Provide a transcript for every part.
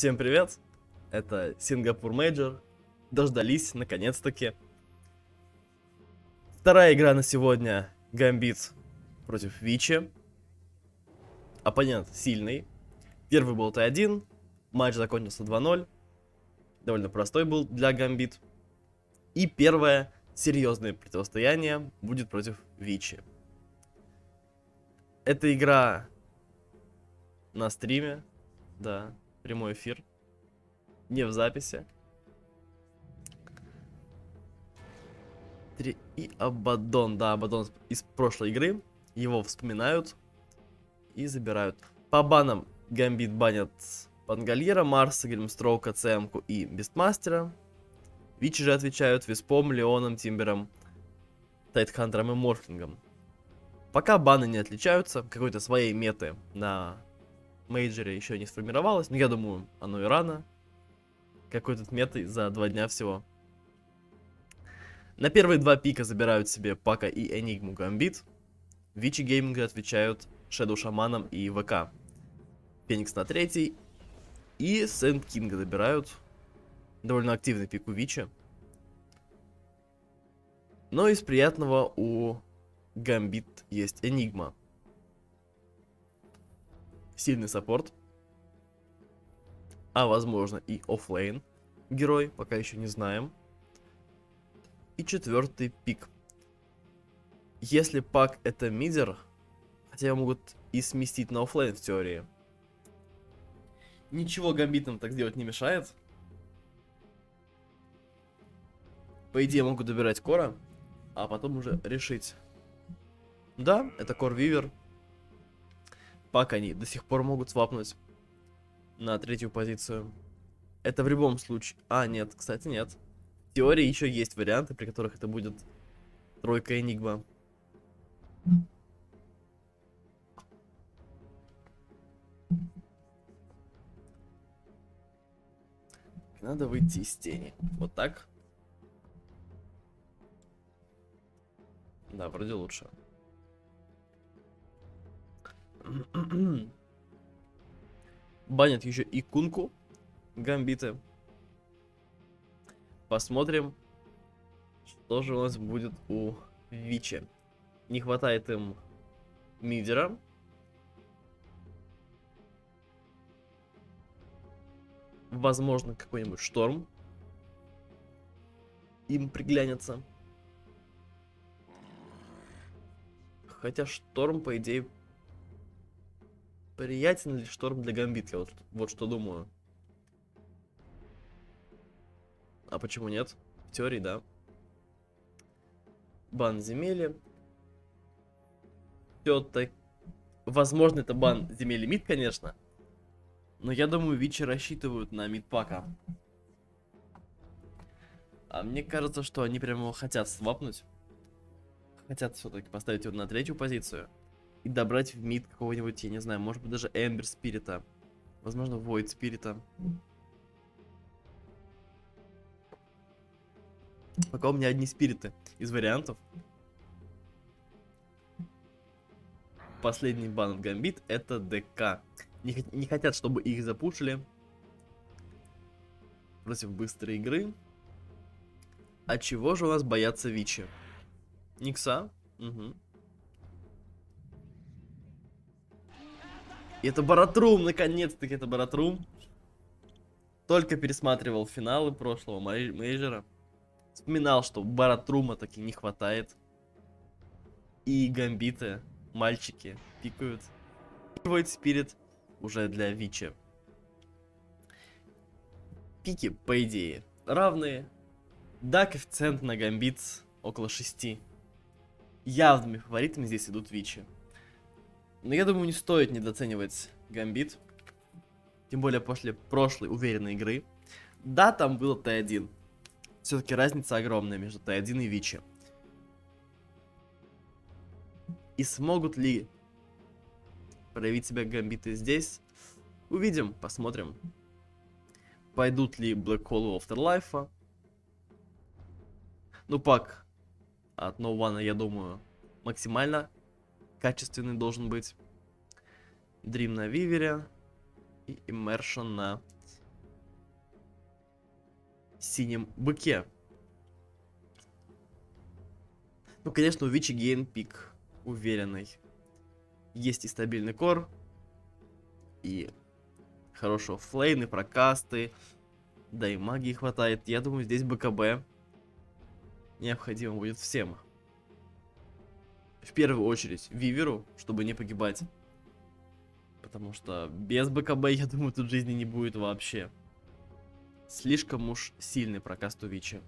Всем привет! Это Сингапур Major. Дождались, наконец-таки. Вторая игра на сегодня. Гамбит против Vici. Оппонент сильный. Первый был Т1. Матч закончился 2-0. Довольно простой был для Гамбит. И первое серьезное противостояние будет против Vici. Эта игра на стриме, да, прямой эфир, не в записи. Три и Абадон, да, Абадон из прошлой игры, его вспоминают и забирают. По банам Гамбит банят Пангальера, Марса, Гельмстроука, Цемку и Бестмастера. Вичи же отвечают Виспом, Леоном, Тимбером, Tidehunter ом и Морфлингом. Пока баны не отличаются, какой-то своей меты на мейджоре еще не сформировалось, но я думаю, оно и рано. Какой-то метой за два дня всего. На первые два пика забирают себе Пака и Энигму Gambit. Vici Gaming отвечают Shadow Shaman ом и ВК. Феникс на третий. И Sand King а забирают. Довольно активный пик у Vici. Но из приятного у Гамбит есть Энигма. Сильный саппорт. А возможно и оффлейн герой, пока еще не знаем. И четвертый пик. Если пак это мидер, хотя могут и сместить на оффлейн в теории. Ничего гамбитам так сделать не мешает. По идее могут добирать кора, а потом уже решить. Да, это кор вивер. Пак они до сих пор могут свапнуть на третью позицию. Это в любом случае... А, нет, кстати, нет. В теории еще есть варианты, при которых это будет тройка Энигма. Надо выйти из тени. Вот так. Да, вроде лучше. Банят еще и кунку гамбиты. Посмотрим, что же у нас будет у Вичи. Не хватает им мидера. Возможно, какой-нибудь шторм им приглянется. Хотя шторм, по идее, приятен ли шторм для гамбит? Я вот, вот что думаю. А почему нет? В теории, да. Бан земели. Все так... Возможно, это бан земель мид, конечно. Но я думаю, Вичи рассчитывают на мидпака. А мне кажется, что они прямо хотят свапнуть. Хотят все-таки поставить его на третью позицию и добрать в мид какого-нибудь, я не знаю, может быть даже Эмбер Спирита. Возможно, Void Спирита. Пока у меня одни спириты из вариантов. Последний бан от Гамбит это ДК. Не, не хотят, чтобы их запушили. Против быстрой игры. А чего же у нас боятся Vici? Никса? Угу. Это Баратрум, наконец-таки это Баратрум. Только пересматривал финалы прошлого мейджора. Вспоминал, что Баратрума таки не хватает. И гамбиты, мальчики, пикают. И Spirit уже для Вичи. Пики, по идее, равные. Да, коэффициент на гамбит около 6. Явными фаворитами здесь идут Вичи. Но я думаю, не стоит недооценивать Гамбит. Тем более после прошлой уверенной игры. Да, там было Т1. Все-таки разница огромная между Т1 и Вичи. И смогут ли проявить себя гамбиты здесь? Увидим, посмотрим. Пойдут ли Black Hole Afterlife? Ну, пак от No One, я думаю, максимально качественный должен быть. Dream на Вивере и Immersion на синем быке. Ну, конечно, у Вичи гейн пик уверенный. Есть и стабильный кор, и хорошего флейны, прокасты, да и магии хватает. Я думаю, здесь БКБ необходимо будет всем. В первую очередь Виверу, чтобы не погибать. Потому что без БКБ, я думаю, тут жизни не будет вообще. Слишком уж сильный прокаст у Вичи.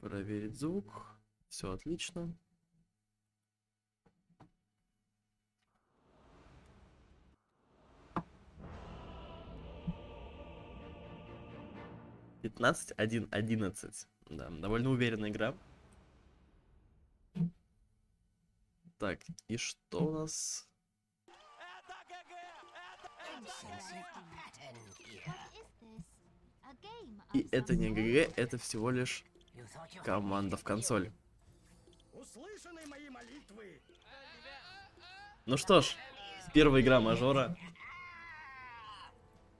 Проверить звук. Все отлично. Пятнадцать, один, одиннадцать. Да, довольно уверенная игра. Так, и что у нас? И это не ГГ, это всего лишь команда в консоль. Ну что ж, первая игра мажора,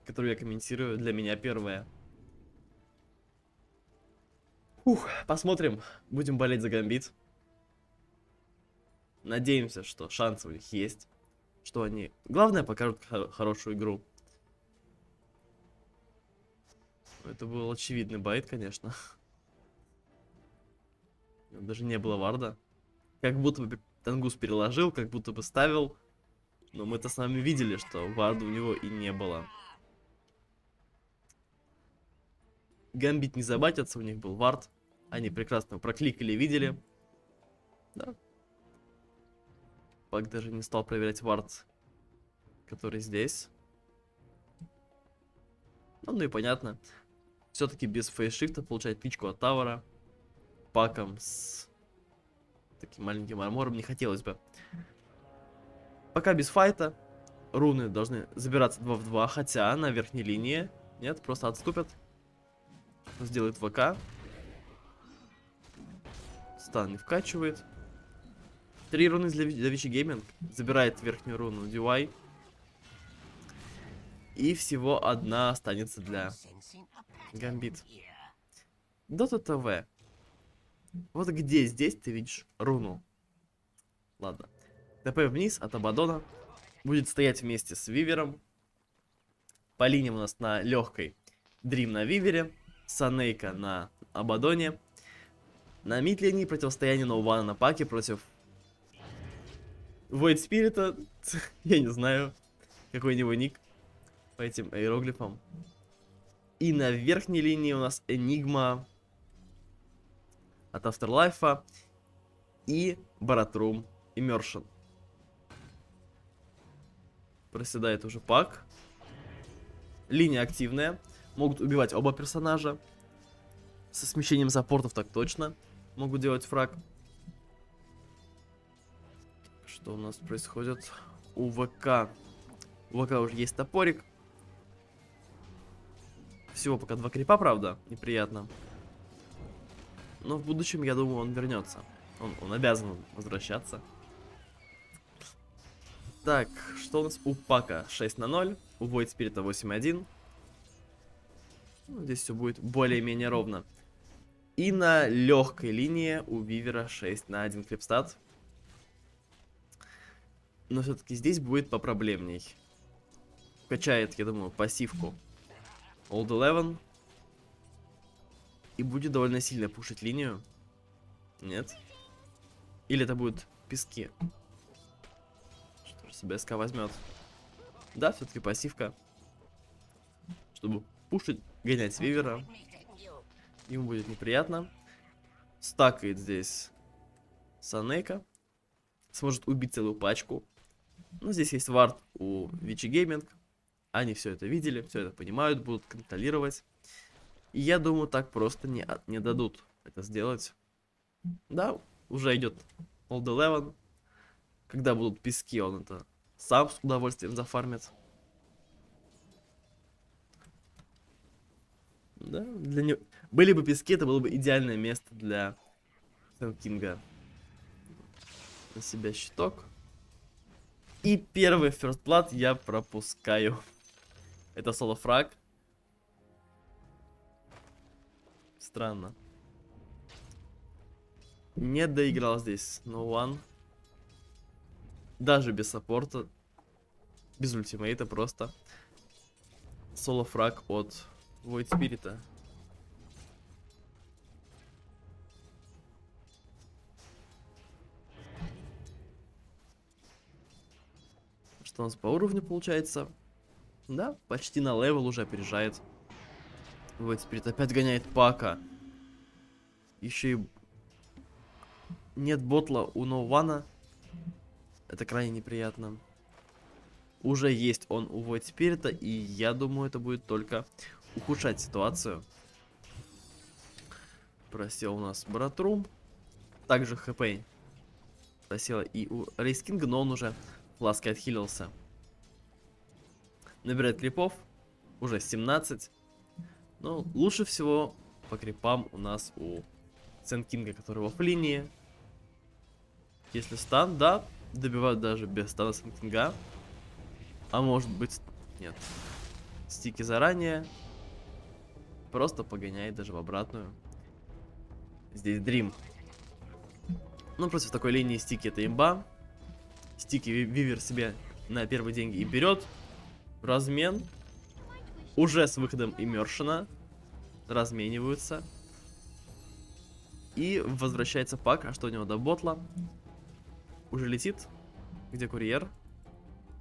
которую я комментирую, для меня первая. Ух, посмотрим, будем болеть за Гамбит. Надеемся, что шансы у них есть, что они, главное, покажут хор хорошую игру. Это был очевидный байт, конечно. Даже не было варда. Как будто бы Tangoes переложил, как будто бы ставил. Но мы-то с вами видели, что варда у него и не было. Гамбит не забатятся, у них был вард. Они прекрасно прокликали, видели. Да. Пак даже не стал проверять вард, который здесь. Ну, ну и понятно. Все-таки без фейшифта получать кличку от Тавара паком с таким маленьким армором не хотелось бы. Пока без файта. Руны должны забираться 2 в 2, хотя на верхней линии нет, просто отступят. Сделает ВК. Стан не вкачивает. Три руны для Вичи Гейминг. Забирает верхнюю руну DY. И всего одна останется для Гамбит. Дота ТВ. Вот где здесь ты видишь руну? Ладно. ТП вниз от Абадона. Будет стоять вместе с Вивером. По линиям у нас на легкой Дрим на Вивере. Санейка на Абадоне. На мид-линии противостояние Ноувана на паке против Void Спирита. Я не знаю, какой у него ник по этим иероглифам. И на верхней линии у нас Энигма от Afterlife и Баратрум Immersion. Проседает уже пак. Линия активная. Могут убивать оба персонажа. Со смещением саппортов так точно. Могут делать фраг. Что у нас происходит? У ВК. У ВК уже есть топорик. Всего пока два крипа, правда. Неприятно. Но в будущем, я думаю, он вернется. Он, он обязан возвращаться. Так, что у нас у Пака 6 на 0, у Void Спирита 8-1. Ну, здесь все будет более-менее ровно. И на легкой линии у Вивера 6 на 1 клипстат. Но все-таки здесь будет попроблемней. Качает, я думаю, пассивку Old Eleven. И будет довольно сильно пушить линию. Нет? Или это будут пески? Что же себе СК возьмет? Да, все-таки пассивка. Чтобы пушить, гонять Вивера. Ему будет неприятно. Стакает здесь Санейка. Сможет убить целую пачку. Ну, здесь есть вард у Вичи Гейминг. Они все это видели, все это понимают, будут контролировать. И я думаю, так просто не, не дадут это сделать. Да, уже идет Old Eleven. Когда будут пески, он это сам с удовольствием зафармит. Да, для него... Были бы пески, это было бы идеальное место для Кинга. На себя щиток. И первый Blood я пропускаю. Это соло-фраг. Странно. Не доиграл здесь No One. Даже без саппорта. Без ультимейта просто. Соло-фраг от Void Spirit. Что у нас по уровню получается? Да, почти на level уже опережает. Void Spirit опять гоняет Пака. Еще и нет ботла у Ноувана. Это крайне неприятно. Уже есть он у Void Spirit, и я думаю, это будет только ухудшать ситуацию. Просел у нас Братрум. Также хп просела и у Рейскинга, но он уже флаской отхилился. Набирает крипов. Уже 17. Но лучше всего по крипам у нас у Сенкинга, который в офлинии. Если стан, да, добивают даже без стана Сенкинга. А может быть, нет. Стики заранее. Просто погоняет даже в обратную. Здесь Дрим. Ну, против такой линии стики это имба. Стики Вивер себе на первые деньги и берет. Размен. Уже с выходом Иммершена. Размениваются. И возвращается пак. А что у него до ботла? Уже летит. Где курьер?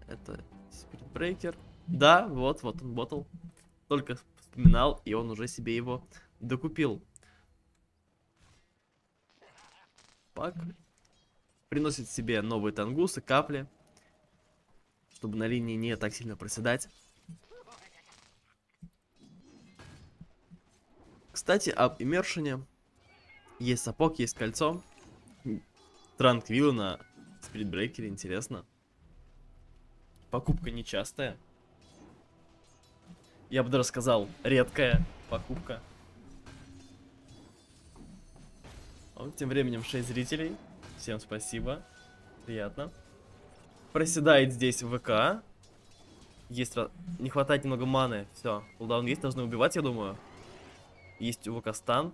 Это Спиритбрейкер. Да, вот, вот он ботл. Только вспоминал, и он уже себе его докупил. Пак приносит себе новые тангусы, капли, чтобы на линии не так сильно проседать. Кстати, об иммершене. Есть сапог, есть кольцо. Транквилл на спидбрейкере, интересно. Покупка нечастая. Я бы даже сказал, редкая покупка. Вот, тем временем 6 зрителей. Всем спасибо. Приятно. Проседает здесь ВК. Есть... Не хватает немного маны. Все, кулдаун есть, должны убивать, я думаю. Есть у ВК стан.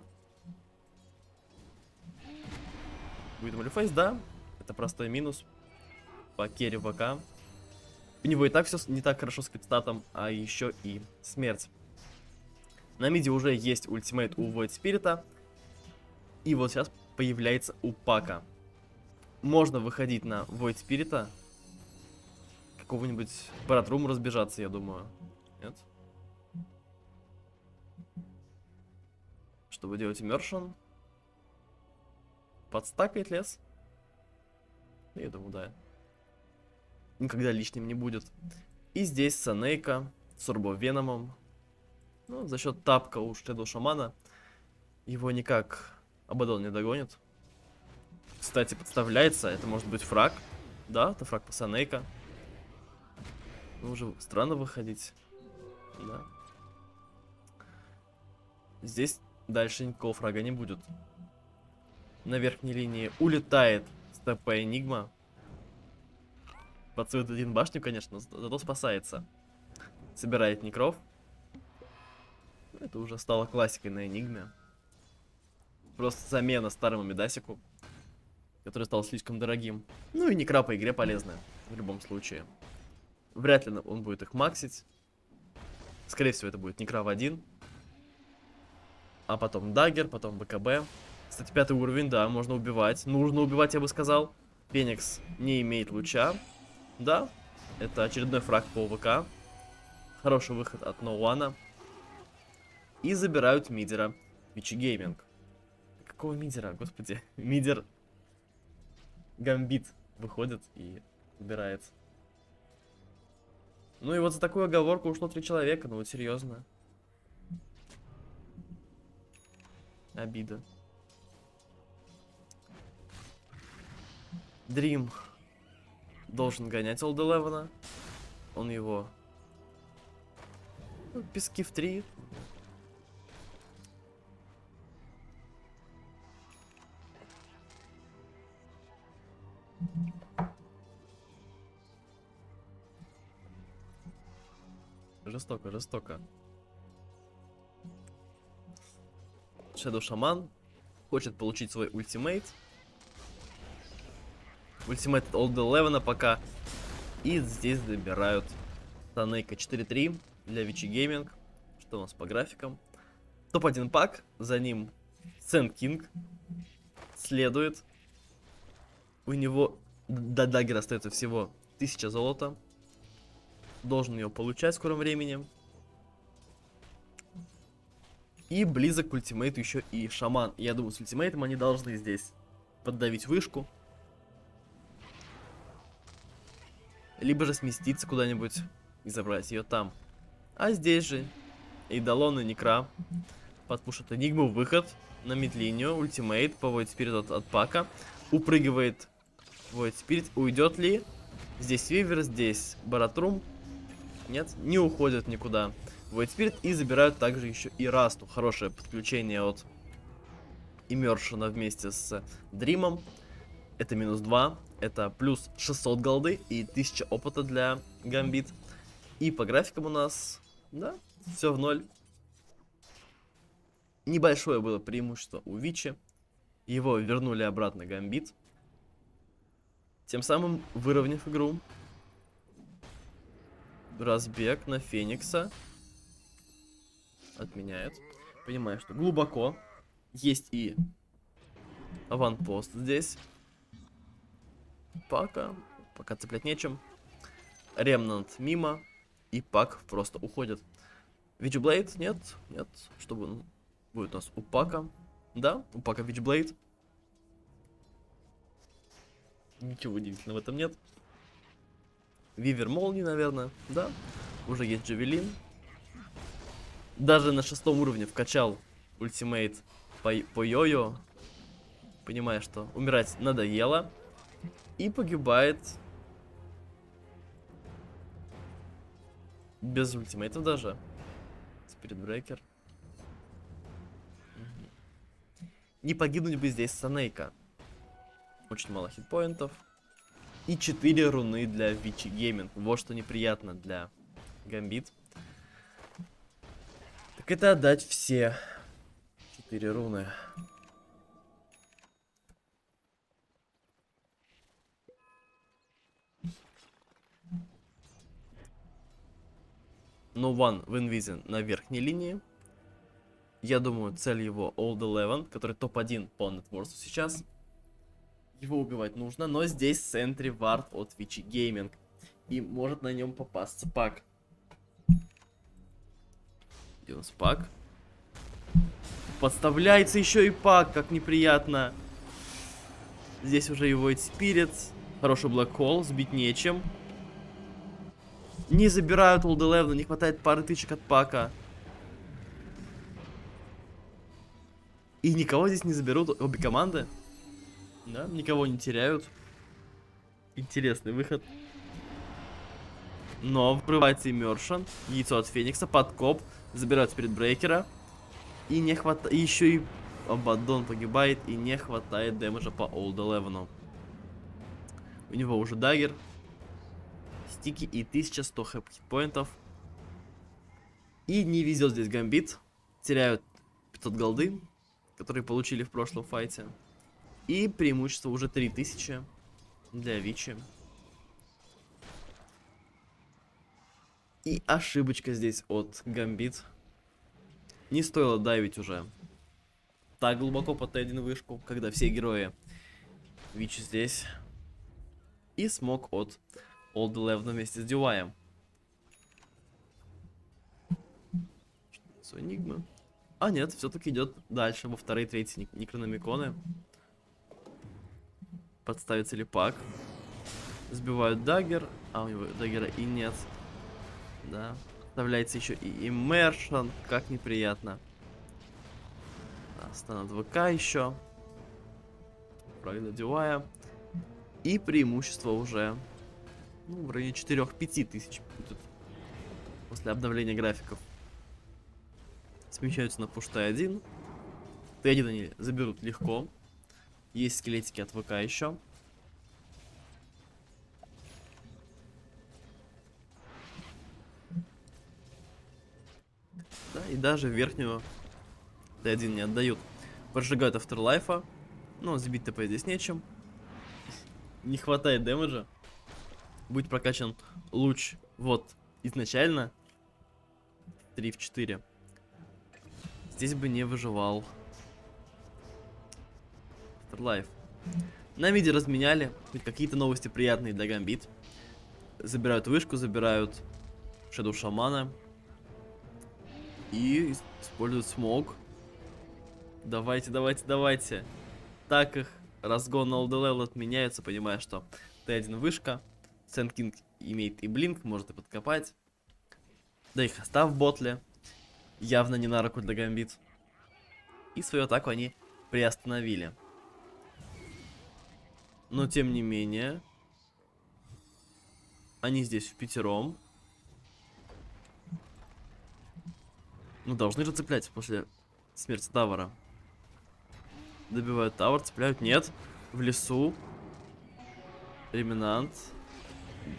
Будет малюфейс, да. Это простой минус. По керри ВК. У него и так все не так хорошо с капстатом, а еще и смерть. На миде уже есть ультимейт у Void Спирита. И вот сейчас появляется у Пака. Можно выходить на Void Спирита. Какого-нибудь Баратрум разбежаться, я думаю. Нет? Что вы делаете? Подстакает лес? Я думаю, да никогда лишним не будет. И здесь Санейка с Урбовеномом. Ну, за счет тапка у Shadow Шамана его никак Абадон не догонит. Кстати, подставляется, это может быть фраг. Да, это фраг по Санейка. Ну, уже странно выходить. Да. Здесь дальше никакого фрага не будет. На верхней линии улетает степа Энигма под один башню, конечно, зато спасается. Собирает некров. Это уже стало классикой на Энигме. Просто замена старому Медасику, который стал слишком дорогим. Ну и некра по игре полезная, в любом случае. Вряд ли он будет их максить. Скорее всего, это будет некра в один. А потом дагер, потом БКБ. Кстати, пятый уровень, да, можно убивать. Нужно убивать, я бы сказал. Феникс не имеет луча. Да, это очередной фраг по ВК. Хороший выход от No One а. И забирают мидера Vici Gaming. Какого мидера, господи? Мидер Гамбит выходит и убирает. Ну и вот за такую оговорку ушло три человека, ну вот серьезно. Обида. Дрим должен гонять Олд Элевена. Он его... Ну, пески в 3. Жестоко, жестоко. Shadow Shaman хочет получить свой ультимейт. Ультимейт от Old Eleven пока. И здесь забирают Танейка 4-3 для Vici Gaming. Что у нас по графикам? Топ-1 пак, за ним Sand King следует. У него до даггера остается всего 1000 золота. Должен ее получать в скором времени. И близок к ультимейту еще и шаман. Я думаю, с ультимейтом они должны здесь поддавить вышку. Либо же сместиться куда-нибудь и забрать ее там. А здесь же Эйдалон и Некра подпушат Энигму выход на мид-линию. Ультимейт по Void Spirit от, от пака. Упрыгивает Void Spirit. Уйдет ли? Здесь Weaver, здесь Баратрум. Нет, не уходят никуда. Void Spirit и забирают также еще и Расту. Хорошее подключение от Иммершена вместе с Дримом. Это минус 2. Это плюс 600 голды и 1000 опыта для Гамбит. И по графикам у нас, да, все в ноль. Небольшое было преимущество у Вичи. Его вернули обратно Гамбит. Тем самым выровняв игру. Разбег на Феникса. Отменяет. Понимаю, что глубоко. Есть и аванпост здесь. Пока. Пока цеплять нечем. Ремнант мимо. И пак просто уходит. Вичблейд? Нет, нет. Что будет у нас у пака? Да, у пака Вичблейд. Ничего удивительного в этом нет. Вивер молнии, наверное. Да. Уже есть Джавелин. Даже на шестом уровне вкачал ультимейт по, по йо-йо. Понимая, что умирать надоело. И погибает. Без ультимейтов даже. Спиритбрекер. Не погибнуть бы здесь Санейка. Очень мало хитпоинтов. И 4 руны для Вичи Гейминг. Вот что неприятно для Гамбит. Так это отдать все 4 руны. No One в инвизе на верхней линии. Я думаю, цель его Old Eleven, который топ-1 по нетворсу сейчас. Его убивать нужно, но здесь в центре вард от Вичи Гейминг. И может на нем попасться пак. Где у нас пак? Подставляется еще и пак, как неприятно. Здесь уже его Spirit. Хороший Hole, сбить нечем. Не забирают Old не хватает пары тычек от пака. И никого здесь не заберут, обе команды. Да, никого не теряют. Интересный выход. Но врывается Иммершн. Яйцо от Феникса, подкоп. Забирают перед брейкера. И не хватает. Еще и Абаддон погибает. И не хватает дэмэджа по Олд Элевену. У него уже дагер. Стики и 1100 хэп-хитпоинтов. И не везет здесь гамбит. Теряют 500 голды, которые получили в прошлом fight е. И преимущество уже 3000 для Vici. И ошибочка здесь от Гамбит. Не стоило давить уже так глубоко под Т1 вышку, когда все герои Вичи здесь. И смог от Old Eleven вместе с Дюваем. Энигма. А нет, все-таки идет дальше во второй, третьей Некрономиконы подставить телепак. Сбивают дагер. А у него даггера и нет. Да. Вставляется еще и иммершн. Как неприятно. Да, стан от ВК еще. Правильно девая. И преимущество уже ну, в районе 4-5 тысяч будет после обновления графиков. Смещаются на пуштай 1. Т1 они заберут легко. Есть скелетики от ВК еще. Да, и даже верхнюю Т1 не отдают. Прожигают Afterlife. Ну, сбить ТП здесь нечем. Не хватает дэмэджа. Будет прокачан луч вот изначально 3 в 4. Здесь бы не выживал. Afterlife. На миде разменяли. Хоть какие-то новости приятные для Гамбит. Забирают вышку, забирают Shadow Шамана. И используют смог. Давайте, давайте, давайте. Так их разгон на LDL отменяется, понимая, что Т1 вышка. Сэнд Кинг имеет и блинк, может и подкопать. Да их остав в ботле. Явно не на руку для гамбит. И свою атаку они приостановили. Но тем не менее, они здесь в пятером. Ну, должны же цеплять после смерти Тавара. Добивают Тавар, цепляют. Нет. В лесу. Реминант.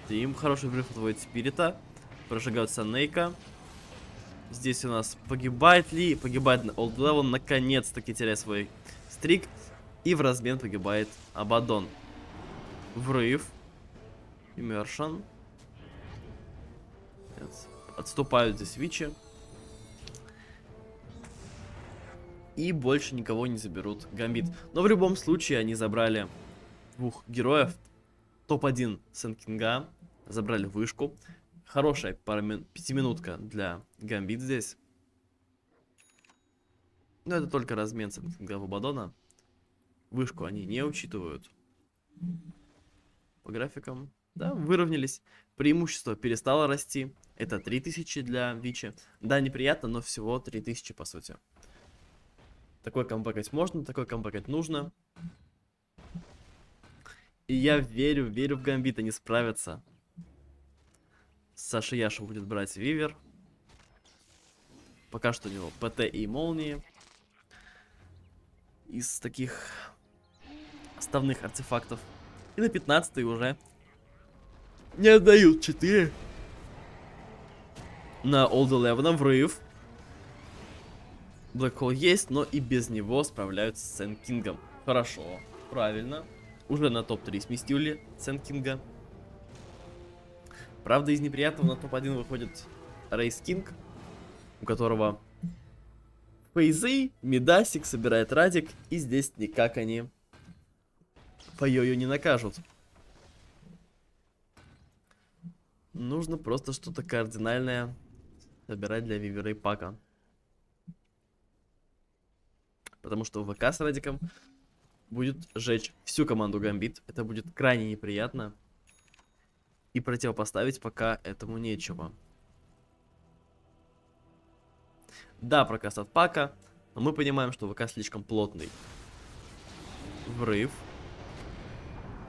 Дим. Хороший взрыв отводит Спирита. Прожигают Санейка. Здесь у нас погибает Ли. Погибает Олд Левел. Наконец-таки теряет свой стрик. И в размен погибает Абадон. Врыв. Иммершн. Отступают здесь Вичи. И больше никого не заберут Гамбит. Но в любом случае они забрали двух героев. Топ-1 Сенкинга. Забрали вышку. Хорошая пара пятиминутка для Гамбит здесь. Но это только размен Сенкинга в Абадона. Вышку они не учитывают. По графикам. Да, выровнялись. Преимущество перестало расти. Это 3000 для Вичи. Да, неприятно, но всего 3000 по сути. Такой камбэкать можно, такой камбэкать нужно. И я верю, верю в Гамбит, они справятся. Саша Яша будет брать Вивер. Пока что у него ПТ и молнии. Из таких основных артефактов. И на 15 уже не отдают 4. На Old Eleven врыв. Black Hole есть, но и без него справляются с Сен Кингом. Хорошо, правильно. Уже на топ-3 сместили Сен Кинга. Правда, из неприятного на топ-1 выходит Wraith King, у которого фейзы, Медасик собирает Радик, и здесь никак они по йо не накажут. Нужно просто что-то кардинальное собирать для Weaver а и Пака. Потому что ВК с Радиком будет сжечь всю команду Гамбит. Это будет крайне неприятно. И противопоставить пока этому нечего. Да, прокаст от Пака. Но мы понимаем, что ВК слишком плотный. Врыв.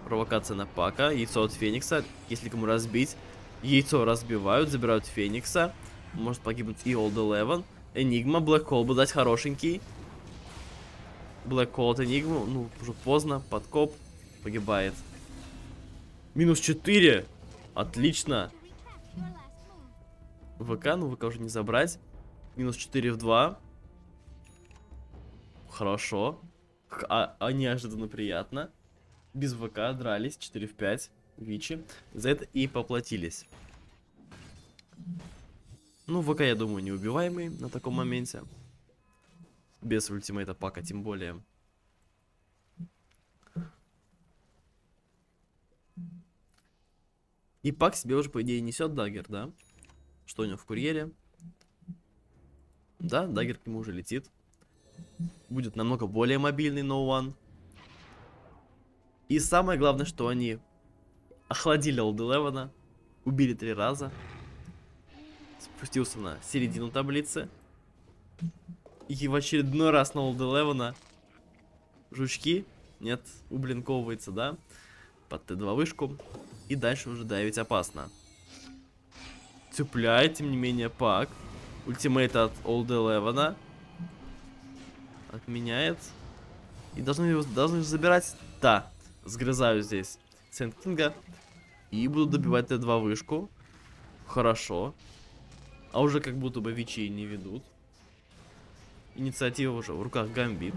Провокация на Пака. Яйцо от Феникса. Если кому разбить. Яйцо разбивают, забирают Феникса. Может погибнуть и Old Eleven. Энигма, Блэк Холл бы дать хорошенький. Black Cold Enigma, ну, уже поздно, подкоп, погибает. Минус 4, отлично. ВК, ну ВК уже не забрать. Минус 4 в 2. Хорошо. А, а неожиданно приятно. Без ВК дрались 4 в 5. Вичи. За это и поплатились. Ну, ВК, я думаю, неубиваемый на таком моменте. Без ультимейта пака, тем более. И пак себе уже, по идее, несет дагер, да? Что у него в курьере? Да, дагер к нему уже летит. Будет намного более мобильный No One. И самое главное, что они охладили Old Eleven, убили три раза. Спустился на середину таблицы. И в очередной раз на Old Eleven жучки, нет, ублинковывается, да, под Т2 вышку. И дальше уже давить опасно. Цепляет, тем не менее, Puck. Ultimate от Old Eleven. Отменяет. И должны его должны забирать. Да, сгрызаю здесь Sand King а. И буду добивать Т2 вышку. Хорошо. А уже как будто бы Вичи не ведут. Инициатива уже в руках Гамбит.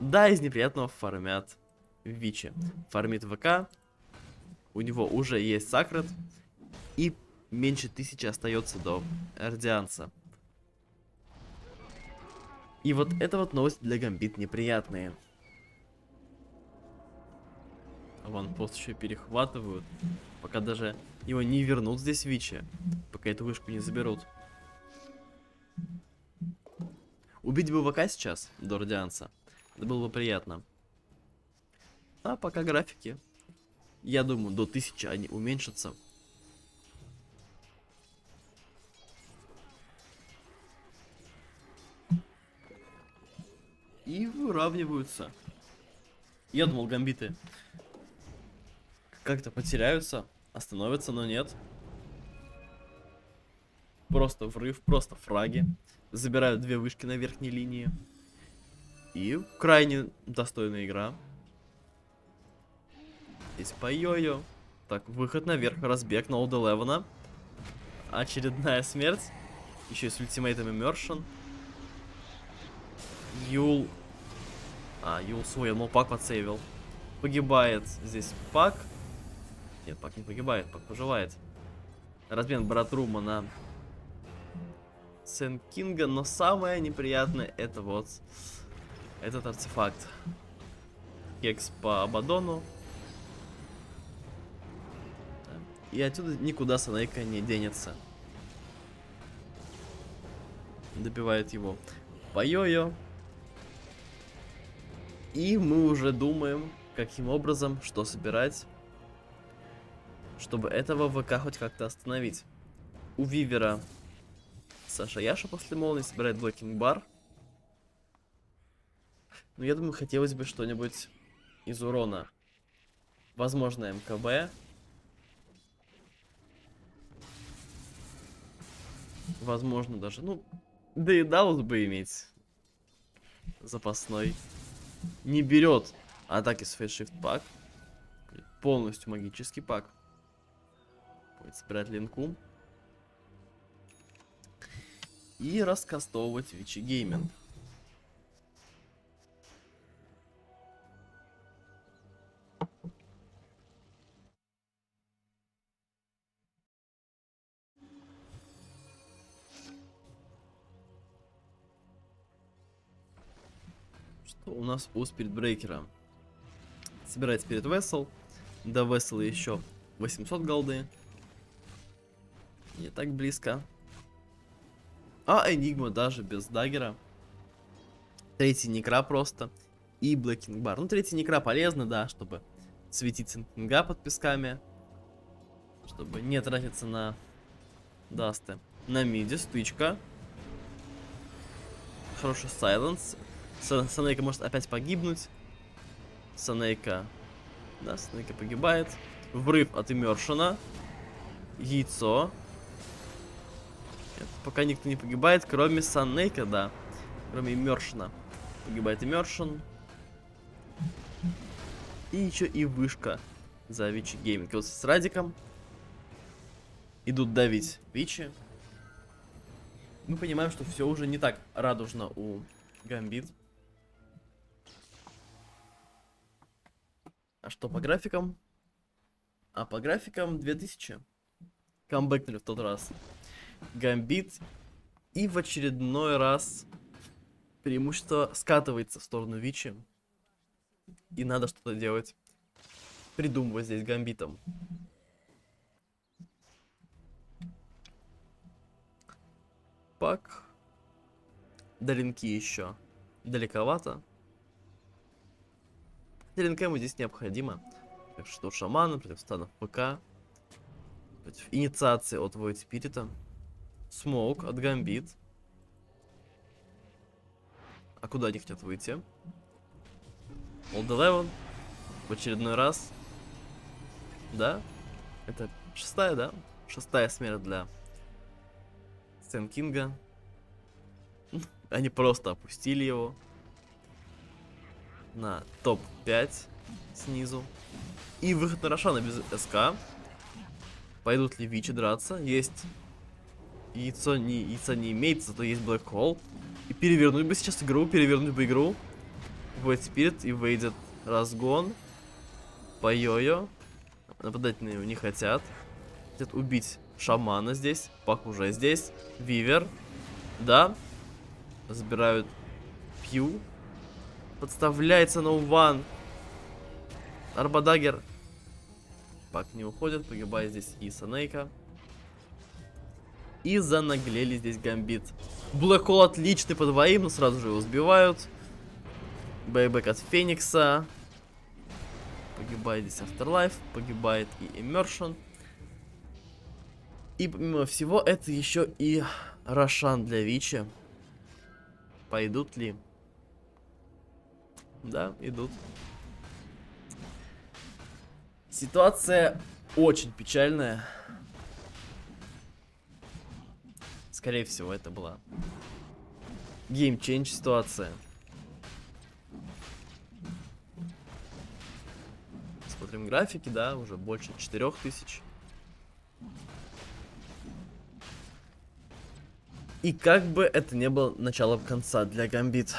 Да, из неприятного фармят Вичи. Фармит ВК. У него уже есть Сакрет. И меньше тысячи остается до Эрдианца. И вот это вот новость для Гамбит неприятные. Ван пост еще перехватывают. Пока даже его не вернут здесь Вичи. Пока эту вышку не заберут. Убить бы ВК сейчас, до Родианца. Это было бы приятно. А пока графики. Я думаю, до 1000 они уменьшатся. И выравниваются. Я думал, гамбиты как-то потеряются, остановятся, но нет. Просто врыв, просто фраги. Забирают две вышки на верхней линии. И крайне достойная игра. Здесь по йо-йо. Так, выход наверх, разбег на Олд Элевена. Очередная смерть. Еще и с ультимейтом Immersion. Юл. А, Юл свой, но пак подсейвил. Погибает здесь пак. Нет, пак не погибает, пак поживает. Размен Братрума на Сен Кинга, но самое неприятное это вот этот артефакт. Кекс по Абадону. И отсюда никуда Санейка не денется. Добивает его по йо-йо. И мы уже думаем, каким образом, что собирать, чтобы этого ВК хоть как-то остановить. У Вивера Саша Яша после молнии собирает блокинг бар. Ну, я думаю, хотелось бы что-нибудь из урона. Возможно, МКБ. Возможно, даже, ну, да и далось бы иметь запасной. Не берет атаки с фейшифт пак. Полностью магический пак. Будет собирать линку и раскастовывать Вичи Гейминг. Что у нас у Spirit Breaker а? Собирает Spirit Vessel. До Vessel а еще 800 голды. Не так близко. А Энигма даже без dagger а. Третий Некра просто. И Black King Bar. Ну, третий Некра полезно, да, чтобы светить Sand King а под песками. Чтобы не тратиться на dust ы. На mid е стычка. Хороший сайленс. Санейка может опять погибнуть. Санейка... Да, Санейка погибает. Врыв от Имершина. Яйцо. Пока никто не погибает, кроме Саннейка, да. Кроме Имершина. Погибает Имершин. И еще и вышка за Вичи Гейминг. Вот с Радиком идут давить Вичи. Мы понимаем, что все уже не так радужно у Гамбит. А что по графикам? А по графикам 2000. Камбэкнули в тот раз. Гамбит. И в очередной раз преимущество скатывается в сторону Вичи. И надо что-то делать. Придумывать здесь гамбитом. Пак. До линки еще далековато. Линка ему здесь необходимо. Так что шамана против станов ПК. Против инициации от Void Спирита. Смоук от Гамбит. А куда они хотят выйти? Old Eleven. В очередной раз. Да? Это шестая, да? Шестая смерть для Стэн Кинга. Они просто опустили его на топ-5 снизу. И выход на Рошана без СК. Пойдут ли Вичи драться? Есть яйцо не, яйца не имеет, зато есть Black Hole. И перевернуть бы сейчас игру, перевернуть бы игру. Void Spirit и выйдет разгон. По йо-йо. Нападательные не хотят. Хотят убить шамана здесь. Пак уже здесь. Вивер. Да. Забирают Пью. Подставляется на Уван. Арбадагер. Пак не уходит. Погибает здесь и Санейка. И занаглели здесь гамбит. Блэк Холл отличный по двоим, но сразу же его сбивают. Бэйбэк от Феникса. Погибает здесь Afterlife, погибает и Immersion. И помимо всего, это еще и Рошан для Вичи. Пойдут ли? Да, идут. Ситуация очень печальная. Скорее всего, это была game change ситуация. Смотрим графики, да, уже больше 4000. И как бы это не было началом конца для Гамбит.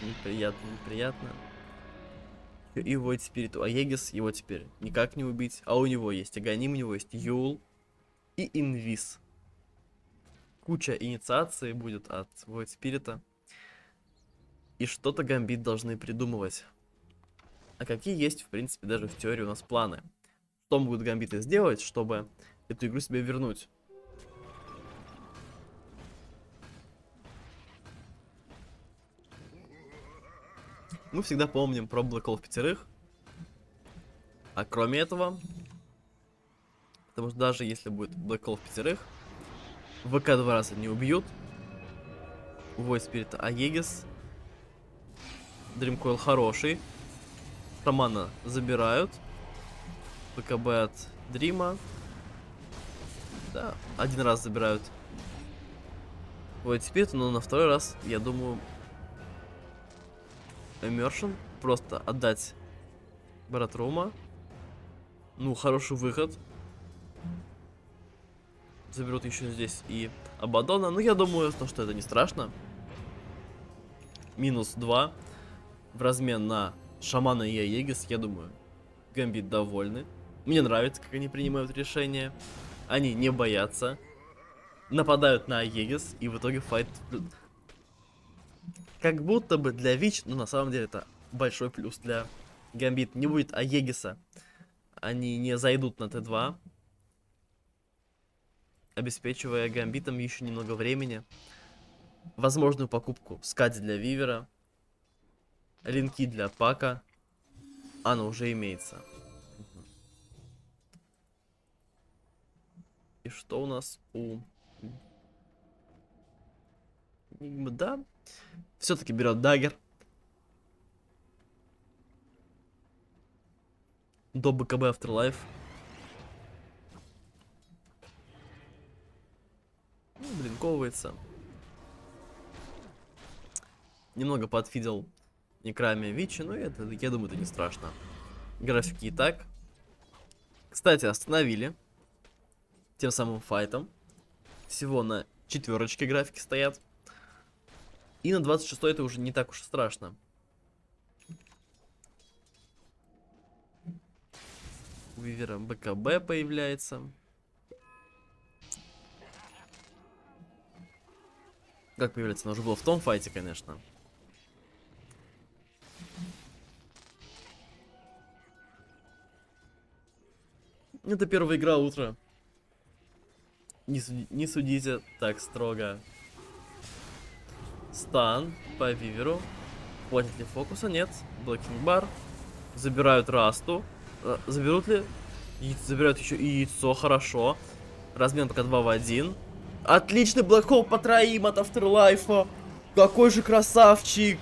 Неприятно, неприятно. И вот теперь у Aegis его теперь никак не убить. А у него есть Aghanim, у него есть Eul и Инвиз. Куча инициации будет от Void Спирита. И что-то Гамбит должны придумывать. А какие есть, в принципе, даже в теории у нас планы. Что могут Гамбиты сделать, чтобы эту игру себе вернуть? Мы всегда помним про Hole в пятерых. А кроме этого, потому что даже если будет Hole в пятерых, ВК два раза не убьют. Void Spirit Аегис. Дримкойл хороший. Шамана забирают. ПКБ от Дрима. Да, один раз забирают Void Spirit, но на второй раз, я думаю, Immersion. Просто отдать Баратрума. Ну, хороший выход. Заберут еще здесь и Абадона. Ну, я думаю, то, что это не страшно. Минус 2. В размен на Шамана и Аегис, я думаю, Гамбит довольны. Мне нравится, как они принимают решения. Они не боятся. Нападают на Аегис, и в итоге файт как будто бы для Вич, но на самом деле это большой плюс для Гамбит. Не будет Аегиса. Они не зайдут на Т2. Обеспечивая Гамбитом еще немного времени. Возможную покупку Скади для Вивера. Линки для Пака. Оно уже имеется. И что у нас у... Да, все-таки берет дагер. До БКБ Afterlife. Ну, блинковывается. Немного подфидел Некрами Вичи, но это, я думаю, это не страшно. Графики и так. Кстати, остановили. Тем самым файтом. Всего на четверочке графики стоят. И на 26 это уже не так уж страшно. У Вивера БКБ появляется. Как появляется? Оно уже было в том файте, конечно. Это первая игра утра. Не, суди, не судите так строго. Стан по Виверу. Хватит ли фокуса? Нет. Блокинг бар. Забирают Расту. Э, заберут ли? И забирают еще и яйцо. Хорошо. Размен пока 2 в 1. Отличный блэкхол по троим от Afterlife. Какой же красавчик.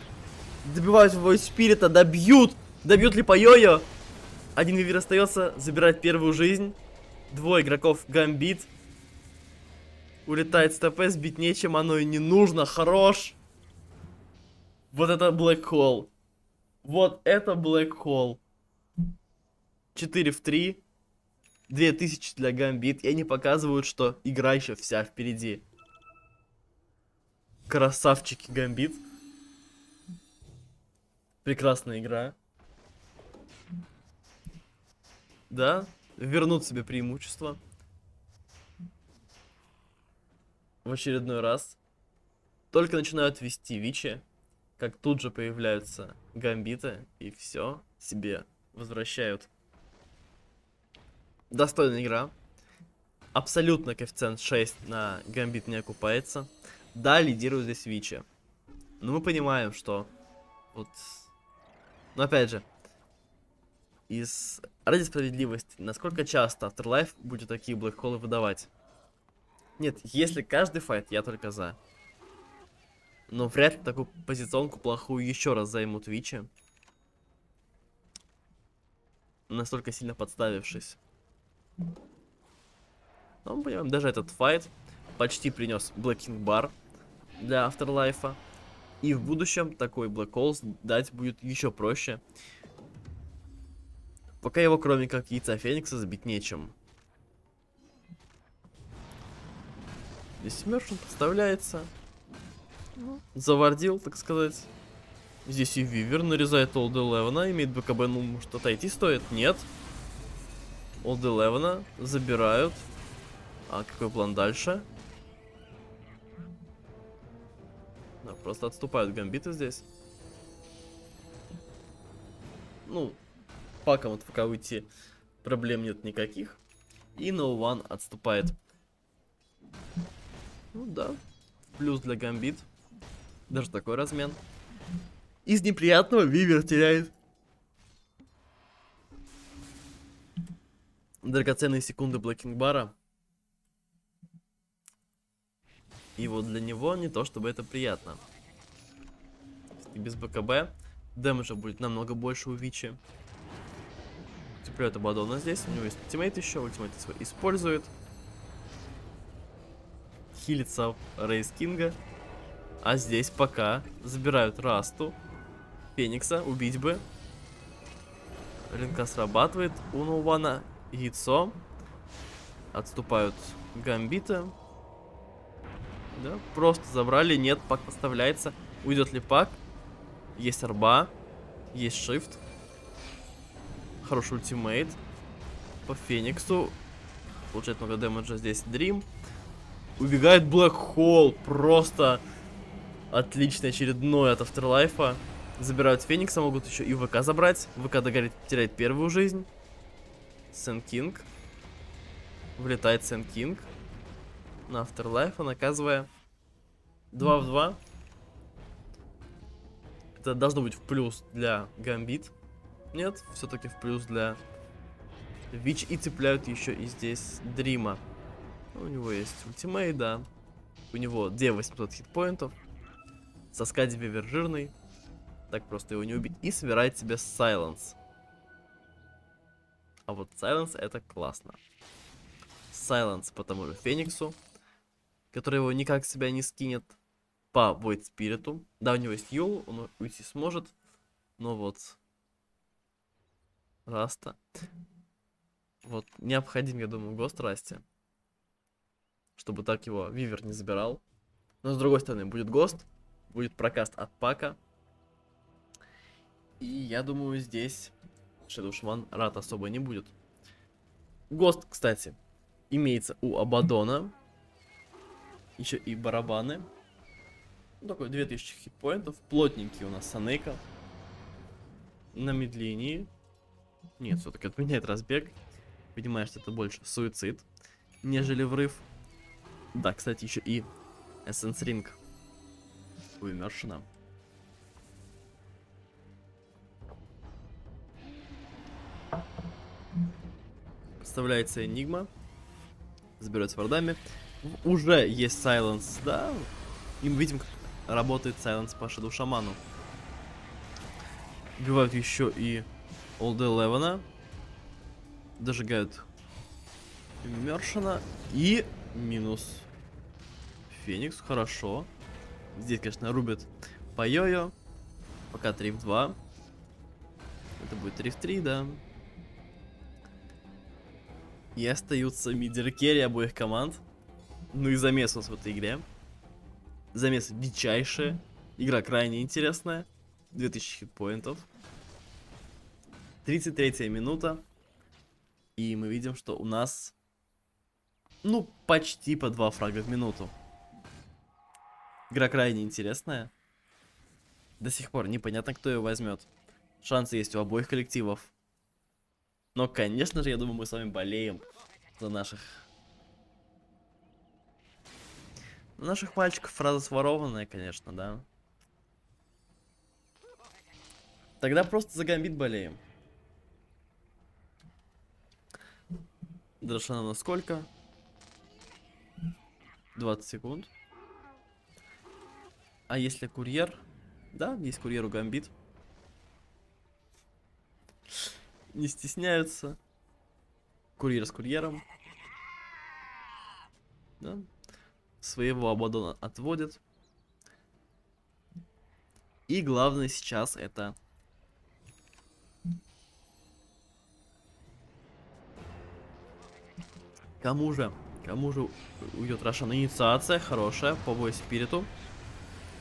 Добивают его из спирита. Добьют. Добьют ли по йо-йо? Один Вивер остается. Забирать первую жизнь. Двое игроков Гамбит. Улетает с ТП, сбить нечем, оно и не нужно. Хорош. Вот это Black Hole. Вот это Black Hole. 4 в 3. 2000 для Гамбит, и они показывают, что игра еще вся впереди. Красавчики Гамбит. Прекрасная игра. Да, вернут себе преимущество. В очередной раз. Только начинают вести Вичи, как тут же появляются гамбиты, и все себе возвращают. Достойная игра. Абсолютно коэффициент 6 на гамбит не окупается. Да, лидирует здесь Вичи. Но мы понимаем, что вот... Но опять же, из... Ради справедливости, насколько часто Afterlife будет такие блэкхолы выдавать? Нет, если каждый файт, я только за. Но вряд ли такую позиционку плохую еще раз займут Вичи. Настолько сильно подставившись. Но мы понимаем, даже этот файт почти принес King Bar для Afterlife. И в будущем такой Black Holes дать будет еще проще. Пока его кроме как яйца Феникса забить нечем. Здесь Мершин подставляется. Завардил, так сказать. Здесь и Вивер нарезает Олд Элевена, имеет БКБ, ну, может, отойти стоит? Нет. Олд Элевена забирают. А какой план дальше? Да, просто отступают гамбиты здесь. Ну, паком от ФК уйти проблем нет никаких. И No One отступает. Ну да, плюс для гамбит. Даже такой размен. Из неприятного Вивер теряет. Драгоценные секунды Black King Bar а. И вот для него не то чтобы это приятно. И без БКБ damage а будет намного больше у Vici. Цепляют Abaddon а здесь. У него есть ultimate еще. Ultimate использует. Хилится Wraith King а. А здесь пока забирают Расту. Феникса убить бы. Линка срабатывает. У Ноувана яйцо. Отступают гамбиты. Да, просто забрали. Нет, пак поставляется. Уйдет ли пак? Есть арба. Есть shift. Хороший ультимейт. По Фениксу. Получает много дэмэджа здесь Дрим. Убегает Блэк Холл. Просто Отлично, очередной от Afterlife. Забирают Феникса, могут еще и ВК забрать. ВК догорит, теряет первую жизнь. Sand King. Влетает Sand King. На Afterlife, наказывая 2 в 2. Это должно быть в плюс для Гамбит. Нет, все-таки в плюс для Vici. И цепляют еще и здесь Дрима. У него есть ultimate, да. У него 2800 хитпоинтов. Соскать Вивер жирный. Так просто его не убить. И собирает себе Silence. А вот Silence это классно. Silence по тому же Фениксу. Который его никак себя не скинет. По Void Spirit у. Да, у него есть Eul, он уйти сможет. Но вот... Раста. Вот, необходим, я думаю, Ghost Расти. Чтобы так его Вивер не забирал. Но с другой стороны, будет Гост будет прокаст от Пака. И я думаю, здесь Shaman рад особо не будет. Гост, кстати, имеется у Абадона. Еще и барабаны. Ну, такой 2000 хитпоинтов. Плотненький у нас Санейка. На медлении. Нет, все-таки отменяет разбег. Понимаешь, это больше суицид, нежели врыв. Да, кстати, еще и Essence Ring у Имершина. Вставляется Энигма. Заберет вардами. Уже есть Сайленс, да? И мы видим, как работает Сайленс по Шаду Шаману. Убивают еще и Олд Левена. Дожигают Мершина. И минус Феникс, хорошо. Здесь, конечно, рубят по йо-йо. Пока 3 в 2. Это будет 3 в 3, да. И остаются мидер керри обоих команд. Ну и замес у нас в этой игре. Замес дичайший. Игра крайне интересная. 2000 хитпоинтов. 33 минута. И мы видим, что у нас, ну, почти по два фрага в минуту. Игра крайне интересная. До сих пор непонятно, кто ее возьмет. Шансы есть у обоих коллективов. Но, конечно же, я думаю, мы с вами болеем за наших... За наших мальчиков фраза сворованная, конечно, да. Тогда просто за гамбит болеем. Дрошана на сколько? 20 секунд. А если курьер? Да, есть курьер у гамбит. Не стесняются. Курьер с курьером. Да. Своего Абадона отводят. И главное сейчас это Кому же? Кому же уйдет Рошан? Инициация, хорошая, по Void Спириту.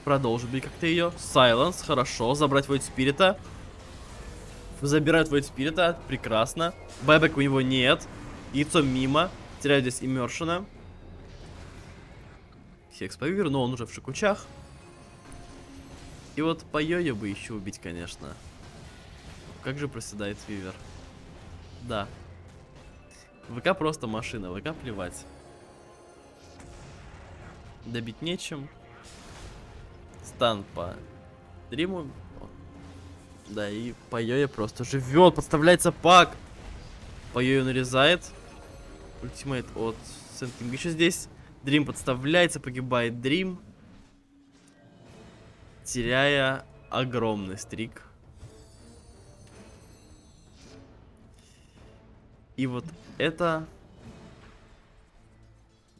Продолжит бить как-то ее. Сайленс, хорошо. Забрать Void Спирита. Забирают Void Спирита, прекрасно. Байбек у него нет. Яйцо мимо. Теряют здесь Иммершена. Хекс повивер, но он уже в шикучах. И вот по Йо-Йо бы еще убить, конечно. Как же проседает Вивер. Да, ВК просто машина, ВК плевать. Добить нечем. Стан по Дриму. Да, и по Йое просто живет. Подставляется пак. По Йою нарезает. Ультимейт от Сенкинга еще здесь. Дрим подставляется, погибает Дрим. Теряя огромный стрик. И вот это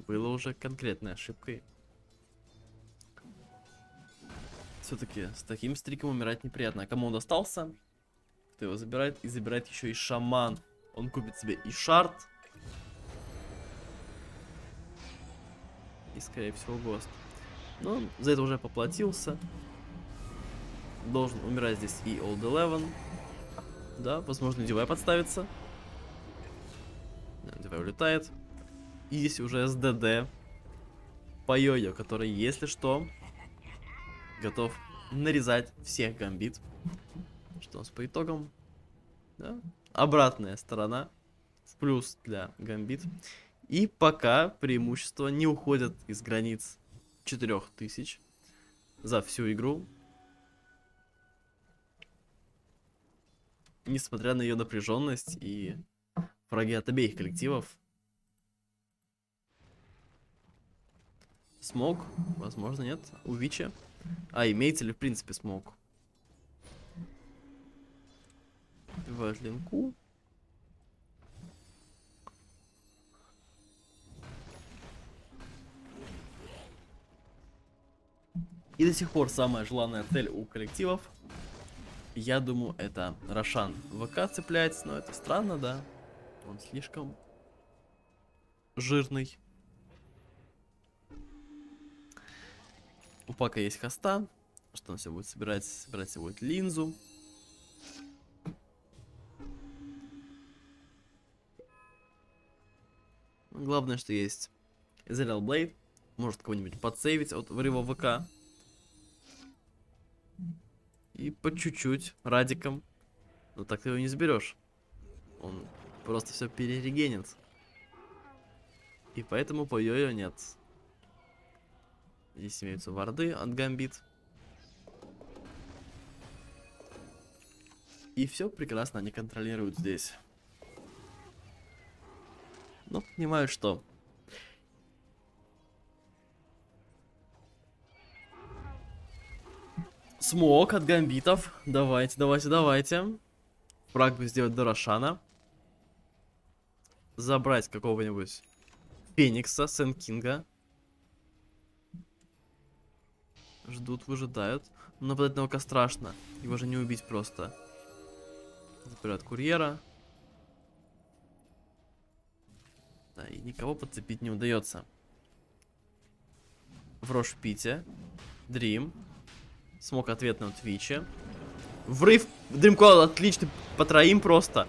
было уже конкретной ошибкой. Все-таки с таким стриком умирать неприятно. А кому он достался? Кто его забирает? И забирает еще и шаман. Он купит себе и шарт. И, скорее всего, ГОСТ. Но за это уже поплатился. Должен умирать здесь и Old Eleven. Да, возможно, Дивай подставится. Давай улетает. И здесь уже СДД по йо-йо, который, если что, готов нарезать всех гамбит. Что у нас по итогам? Да? Обратная сторона в плюс для гамбит. И пока преимущество не уходят из границ 4000 за всю игру. Несмотря на ее напряженность и Враги от обеих коллективов. Смог? Возможно, нет. У Вича. А, имеется ли в принципе смог? Убивают линку. И до сих пор самая желанная цель у коллективов. Я думаю, это Рошан ВК цепляется, но это странно, да. Он слишком жирный. У Пака есть хоста. Что он все будет собирать? Собирать все будет линзу. Главное, что есть Израил Блейд. Может кого-нибудь подсейвить от врыва ВК. И по чуть-чуть, радиком. Но так ты его не заберешь. Он Просто все перерегенится. И поэтому по йо-йо нет. Здесь имеются варды от гамбит. И все прекрасно они контролируют здесь. Но понимают, что Смог от гамбитов. Давайте, давайте, давайте. Фраг бы сделать до Рошана забрать какого-нибудь Феникса, Сен-Кинга. Ждут, выжидают. Но нападать на ока страшно. Его же не убить просто. Забирают курьера. Да, и никого подцепить не удается. В Рошпите. Дрим. Смог ответ на Твиче. Врыв. Дримкол отличный по троим просто.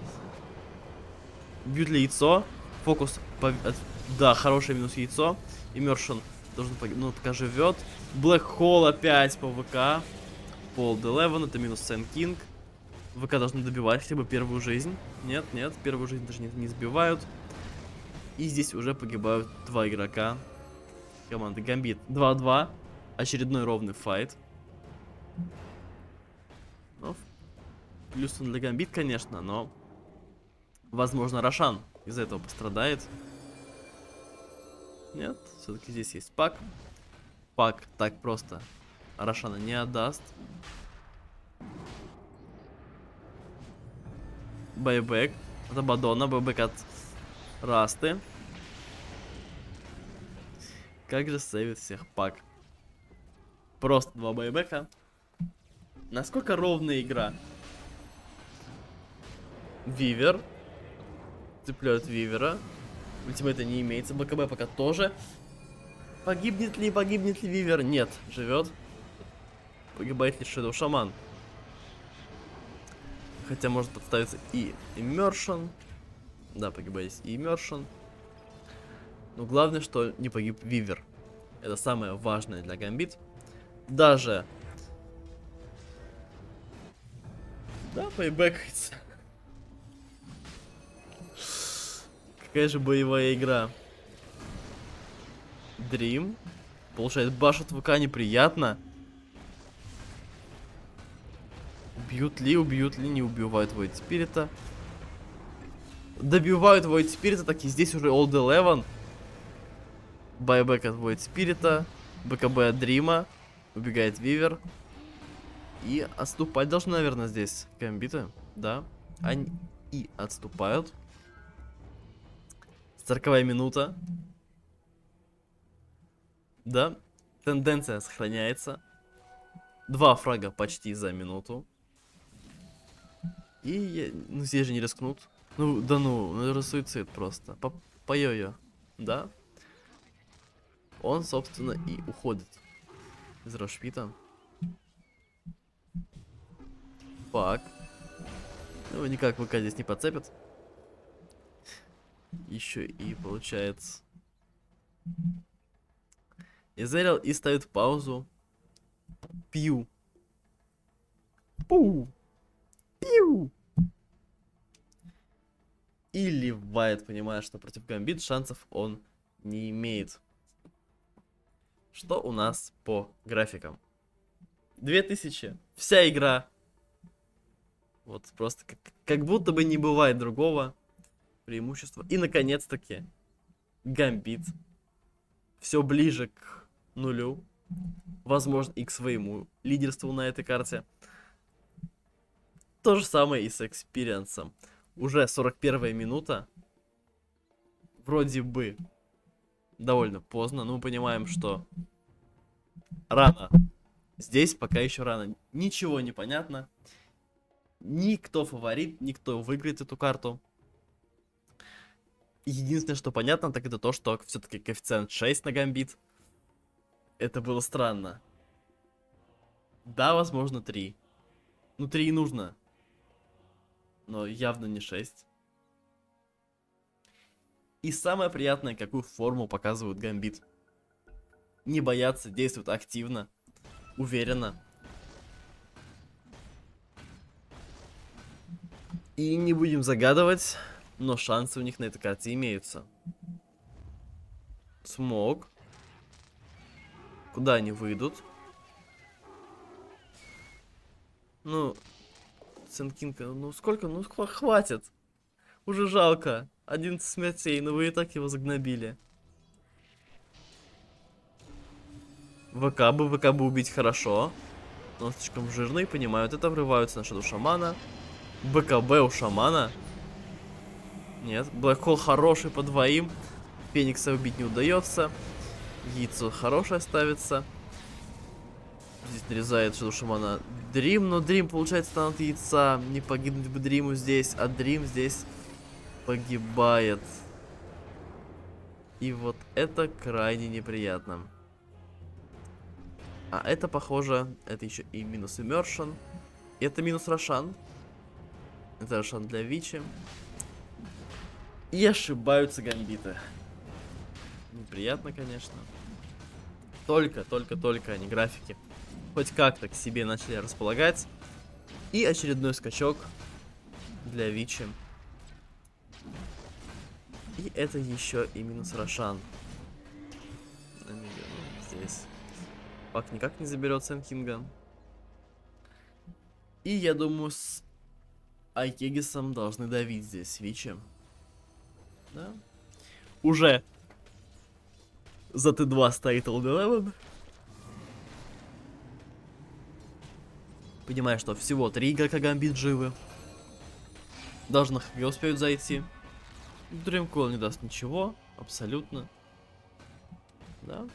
Бьют ли яйцо. Фокус. По... Да, хороший минус яйцо. Иммершн должен погиб... Ну, пока живет. Блэк Холл опять по ВК. Пол Делевен. Это минус Сэн Кинг. ВК должны добивать хотя бы первую жизнь. Нет, нет, первую жизнь даже не, не сбивают. И здесь уже погибают два игрока. Команда Гамбит 2-2. Очередной ровный файт. Ну, плюс он для Гамбит, конечно, но... Возможно, Рошан из-за этого пострадает. Нет, все-таки здесь есть пак. Пак так просто Рошана не отдаст. Байбек от Абадона, байбек от Расты. Как же сейвит всех пак. Просто два байбека. Насколько ровная игра. Вивер. Цепляют Вивера. Ультимейта не имеется. БКБ пока тоже. Погибнет ли, погибнет ли Вивер? Нет, живет. Погибает лишь Shadow Шаман. Хотя может подставиться и Immersion. Да, погибает и Immersion. Но главное, что не погиб Вивер. Это самое важное для Гамбит. Даже... Да, пейбэкается. Какая же боевая игра. Дрим. Получает баш от ВК неприятно. Убьют ли, убьют ли, не убивают Void Спирита. Добивают Void Спирита, так и здесь уже Old Eleven. Байбек от Void Спирита. БКБ от Дрима. Убегает Вивер. И отступать должны, наверное, здесь комбиты. Да. Они и отступают. Сороковая минута. Да. Тенденция сохраняется. Два фрага почти за минуту. И, я, ну, здесь же не рискнут. Ну, да ну, это суицид просто. По, по йо-йо, да? Он, собственно, и уходит из Рошпита. Пак. Ну, никак ВК здесь не подцепит. Еще и получается... Изерил и ставит паузу. Пью. Пу. Пиу. И ливает, понимая, что против Гамбит шансов он не имеет. Что у нас по графикам? 2000. Вся игра. Вот просто как, как будто бы не бывает другого преимущества. И наконец-таки Гамбит. Все ближе к нулю. Возможно, и к своему лидерству на этой карте. То же самое и с experience ом. Уже 41 минута. Вроде бы довольно поздно, но мы понимаем, что рано. Здесь пока еще рано. Ничего не понятно. Никто фаворит, никто выиграет эту карту. Единственное, что понятно, так это то, что все-таки коэффициент 6 на гамбит. Это было странно. Да, возможно, 3. Ну, 3 и нужно но явно не 6. И самое приятное, какую форму показывают Гамбит. Не боятся, действуют активно, уверенно. И не будем загадывать, но шансы у них на этой карте имеются. Смог. Куда они выйдут? Ну, Сенкинка, ну сколько? Ну хватит. Уже жалко. 11 смертей, но вы и так его загнобили. ВК бы, ВК бы убить хорошо. Но он слишком жирный, понимают это, врываются на шаду шамана. БКБ у шамана. Нет, Блэкхолл хороший по двоим. Феникса убить не удается. Яйцо хорошее ставится. Здесь нарезает Shadow Шамана Дрим, но Дрим получается там яйца. Не погибнуть бы Дриму здесь, а Дрим здесь погибает. И вот это крайне неприятно. А это, похоже, это еще и минус Immersion. И это минус Рошан. Это Рошан для Вичи. И ошибаются гамбиты. Неприятно, конечно. Только, только, только они графики хоть как-то к себе начали располагать. И очередной скачок для Вичи. И это еще и минус Рошан. Здесь. Пак никак не заберет Кинга. И я думаю, с Айкегисом должны давить здесь Вичи. Да? Уже за Т2 стоит Олд Понимаю, что всего три игрока Гамбит живы. Должны ХГ успеют зайти. Дримкол не даст ничего, абсолютно. Да.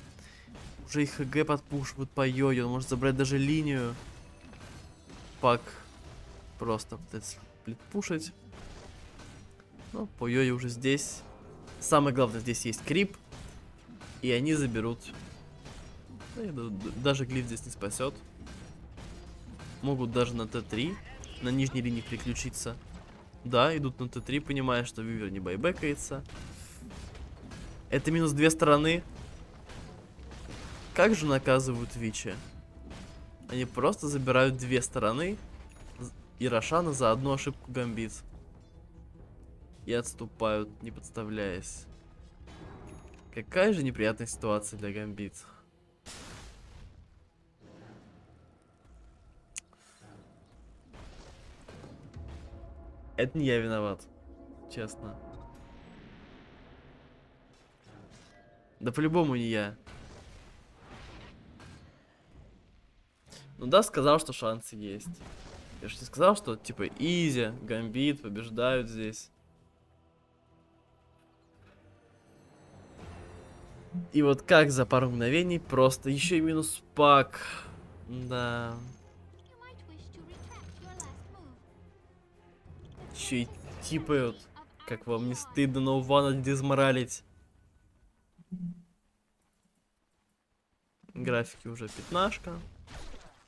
Уже и ХГ подпушивают по йо-йо, он может забрать даже линию. Пак просто пытается пушить. Но по йо уже здесь. Самое главное, здесь есть крип. И они заберут. Даже глиф здесь не спасет. Могут даже на Т3 на нижней линии приключиться. Да, идут на Т3, понимая, что Вивер не байбекается. Это минус две стороны. Как же наказывают Вичи? Они просто забирают две стороны и Рошана за одну ошибку гамбит. И отступают, не подставляясь. Какая же неприятная ситуация для гамбит. Это не я виноват. Честно. Да по-любому не я. Ну да, сказал, что шансы есть. Я же не сказал, что типа изи, гамбит, побеждают здесь. И вот как за пару мгновений просто еще и минус пак. Да. Еще и типают. Как вам не стыдно Ноувана дезморалить? Графики уже пятнашка.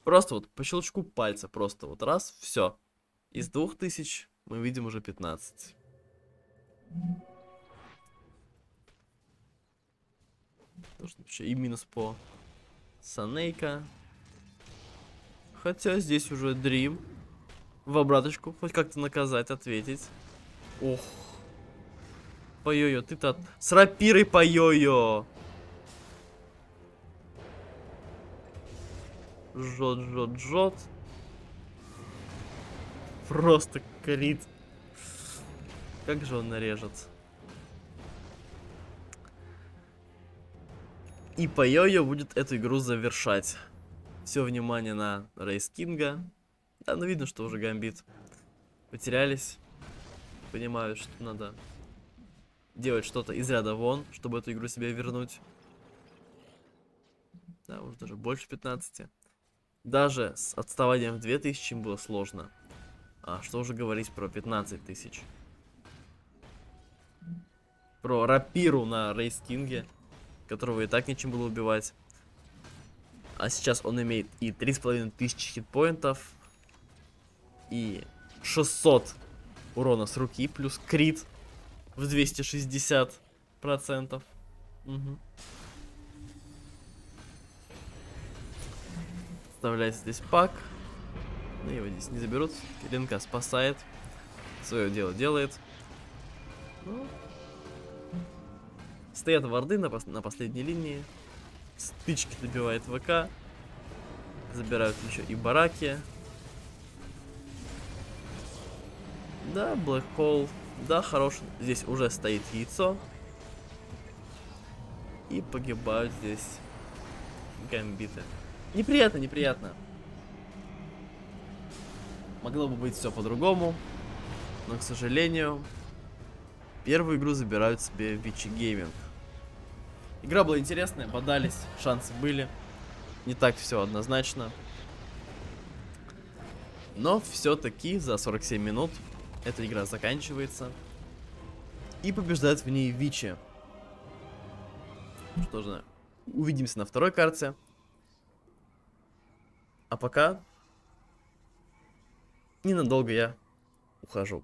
Просто вот по щелчку пальца, просто вот раз, все. Из двух тысяч мы видим уже 15. Должен еще и минус по Санейка. Хотя здесь уже Дрим. В обраточку, хоть как-то наказать, ответить. Ох. По йо-йо, ты-то... С рапирой по йо-йо! Жжет, жжет, жжет. Просто крит. Как же он нарежет? И по йо-йо будет эту игру завершать. Все внимание на Рейс Кинга. Да, ну видно, что уже гамбит. Потерялись. Понимают, что надо делать что-то из ряда вон, чтобы эту игру себе вернуть. Да, уже даже больше 15. Даже с отставанием в 2000 им было сложно. А что уже говорить про 15 тысяч. Про рапиру на Рейс Кинге, которого и так нечем было убивать. А сейчас он имеет и 3,5 тысячи хитпоинтов, и 600 урона с руки, плюс крит в 260 процентов. Угу. Вставляется здесь пак. Но его здесь не заберут. Киренко спасает. Свое дело делает. Ну. Стоят варды на, пос на последней линии. Стычки добивает ВК. Забирают еще и бараки. Да, Black Hole. Да, хорош. Здесь уже стоит яйцо. И погибают здесь гамбиты. Неприятно, неприятно. Могло бы быть все по-другому. Но, к сожалению, первую игру забирают себе Вичи Гейминг. Игра была интересная, бодались, шансы были. Не так все однозначно. Но все-таки за 47 минут эта игра заканчивается. И побеждает в ней Вичи. Что же, увидимся на второй карте. А пока ненадолго я ухожу.